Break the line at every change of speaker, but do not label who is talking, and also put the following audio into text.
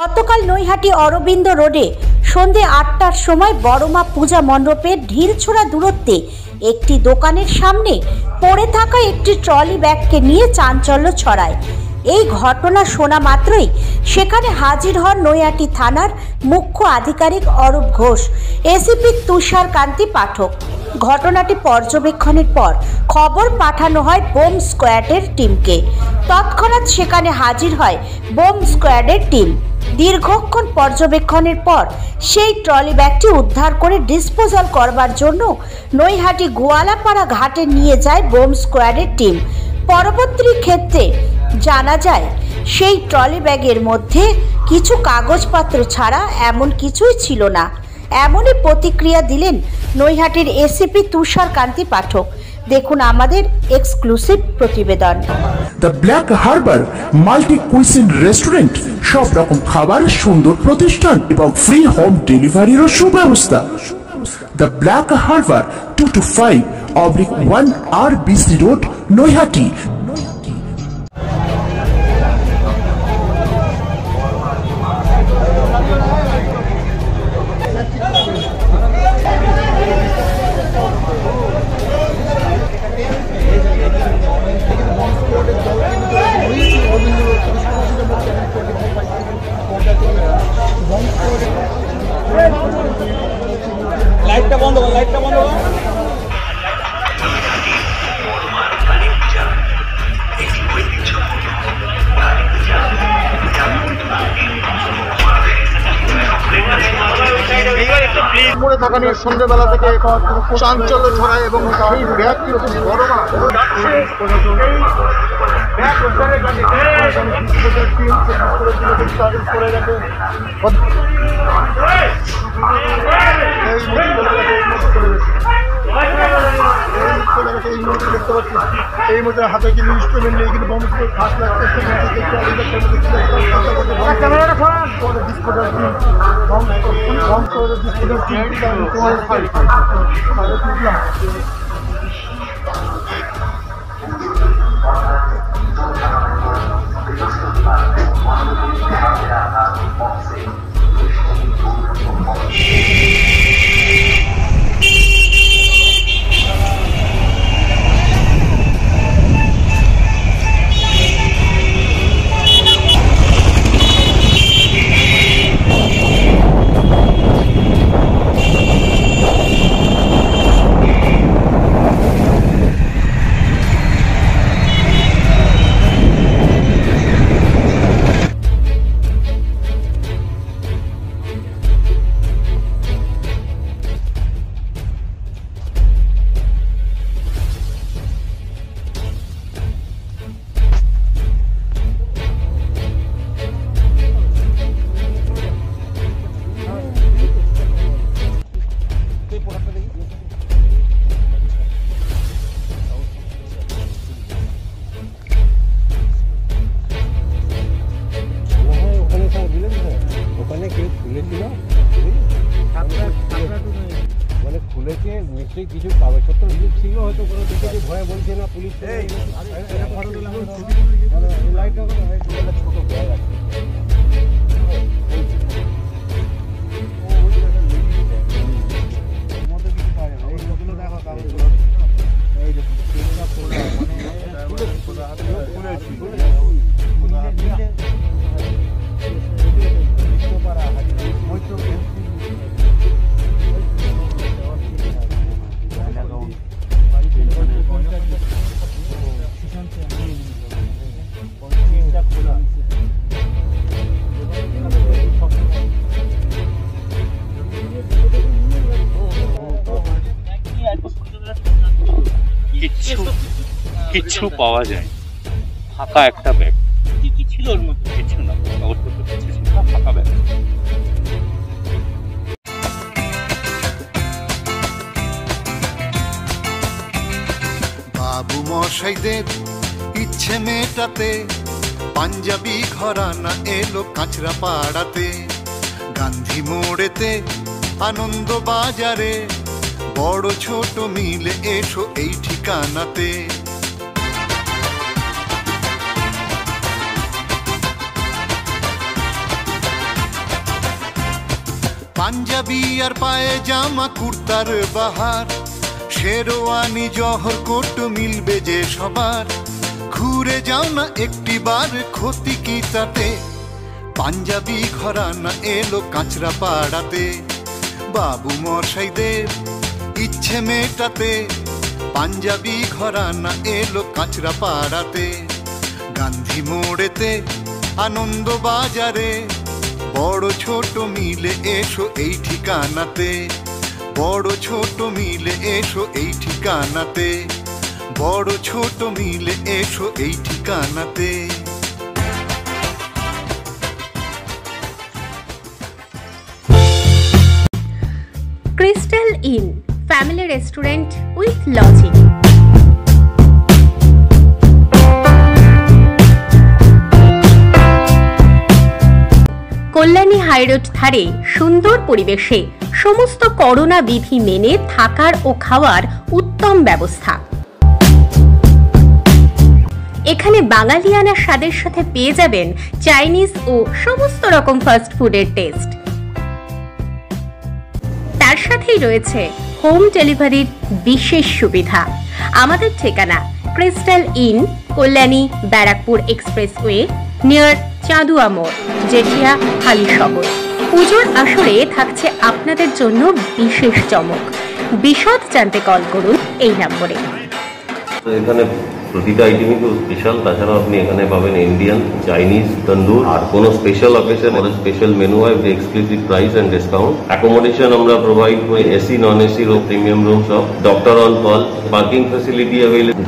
গতকাল নৈহাটি অরবিন্দ রোডে সন্ধে আটটার সময় বড়মা পূজা মণ্ডপের ঢিলছোড়া দূরত্বে একটি দোকানের সামনে পড়ে থাকা একটি ট্রলি ব্যাগকে নিয়ে চাঞ্চল্য ছড়ায়। এই ঘটনা শোনা মাত্রই সেখানে হাজির হন নৈহাটি থানার মুখ্য আধিকারিক অরূপ ঘোষ, এসিপি তুষার কান্তি পাঠক। ঘটনাটি পর্যবেক্ষণের পর খবর পাঠানো হয় বোম স্কোয়াডের টিমকে। তৎক্ষণাৎ সেখানে হাজির হয় বোম স্কোয়াডের টিম। দীর্ঘক্ষণ পর্যবেক্ষণের পর সেই ট্রলি ব্যাগটি উদ্ধার করে ডিসপোজাল করবার জন্য নৈহাটি গোয়ালাপাড়া ঘাটে নিয়ে যায় বোম স্কোয়াডের টিম। পরবর্তী ক্ষেত্রে জানা যায়, সেই ট্রলি ব্যাগের মধ্যে কিছু কাগজপত্র ছাড়া এমন কিছুই ছিল না। এমনই প্রতিক্রিয়া দিলেন নৈহাটির এসিপি তুষার কান্তি পাঠক। দেখুন আমাদের এক্সক্লুসিভ প্রতিবেদন।
The Black Harbour multi cuisine restaurant সব রকম খাবার, সুন্দর প্রতিষ্ঠান এবং ফ্রি হোম ডেলিভারিরও সুব্যবস্থা। The Black Harbour two two five oblique one R BC road Naihati.
লাইটটা বন্ধ কর লাইটটা বন্ধ কর।
মনে থাকা নিয়ে সন্ধ্যেবেলা থেকে চাঞ্চল্য ছড়ায় এবং সেই ব্যাগটি হচ্ছে বড় মা এই মধ্যে হাতে কিন্তু ইনস্ট্রুমেন্ট নেই কিন্তু বন্ধ করে ঘাস লাগতেছে
ওখানে মানে খুলেছে নিশ্চয়ই কিছু কাগজপত্র ছিল হয়তো কোনো যে ভয়ে বলছে না পুলিশ লাইটটা ছোট
কিচ্ছু কিচ্ছু পাওয়া যায় ফাঁকা একটা ব্যাগ।
কি কি ছিল ওর মধ্যে?
কিছু না কাগজপত্র কিছু ছিল না ফাঁকা ব্যাগ।
বাবু মশাইদের ইচ্ছে মেটাতে পাঞ্জাবি ঘরানা এলো কাঁচরা পাড়াতে গান্ধী মোড়েতে আনন্দ বাজারে বড় ছোট মিলে এসো এই ঠিকানাতে। পাঞ্জাবি আর পায়ে জামা কুর্তার বাহার শেরওয়ানি জহর কোট মিলবে যে সবার। ঘুরে যাও না একটি বার ক্ষতি কি তাতে? পাঞ্জাবি ঘরানা এলো কাঁচরা পাড়াতে বাবু মশাইদের ইচ্ছে মেটাতে। পাঞ্জাবি ঘরানা এলো কাঁচরা পাড়াতে। গান্ধী মোড়েতে, আনন্দ বাজারে। বড় ছোট মিলে এসো এই ঠিকানাতে। বড় ছোট মিলে এসো এই ঠিকানাতে। বড় ছোট মিলে এসো এই ঠিকানাতে।
Restaurant with lodging Kalyani high road ধারে সুন্দর পরিবেশে সমস্ত করোনা বিধি মেনে থাকার ও খাওয়ার উত্তম ব্যবস্থা। এখানে বাঙালিয়ানা স্বাদের সাথে পেয়ে যাবেন চাইনিজ ও সমস্ত রকম ফাস্ট ফুডের টেস্ট। তার সাথেই রয়েছে হোম ডেলিভারির বিশেষ সুবিধা। আমাদের ঠিকানা Crystal Inn, Kalyani, Barrackpore express expressway, near Chandua মোড়, জেঠিয়া হালি শহর পুজোর আসরে থাকছে আপনাদের জন্য বিশেষ চমক। বিশদ জানতে কল করুন এই নম্বরে।
এখানে প্রতিটা আইটেমই তো স্পেশাল তাছাড়াও আপনি এখানে পাবেন ইন্ডিয়ান চাইনিজ তন্দুর আর কোনো স্পেশাল অকেশন আমাদের স্পেশাল মেনু হয় with exclusive price and discount accommodation আমরা প্রোভাইড করি এসি নন এসি রো প্রিমিয়াম রুম সব। Doctor on call parking facility available